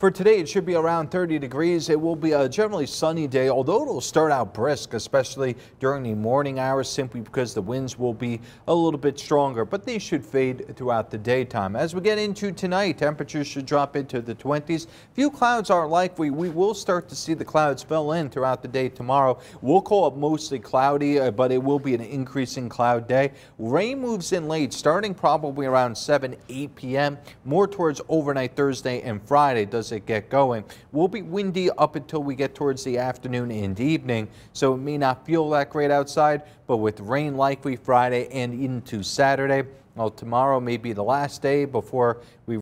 For today, it should be around 30 degrees. It will be a generally sunny day, although it'll start out brisk, especially during the morning hours, simply because the winds will be a little bit stronger, but they should fade throughout the daytime. As we get into tonight, temperatures should drop into the 20s. Few clouds are likely. We will start to see the clouds fill in throughout the day tomorrow. We'll call it mostly cloudy, uh, but it will be an increasing cloud day. Rain moves in late, starting probably around 7, 8 p.m., more towards overnight Thursday and Friday. Does it get going. We'll be windy up until we get towards the afternoon and evening, so it may not feel that great outside, but with rain likely Friday and into Saturday. Well, tomorrow may be the last day before we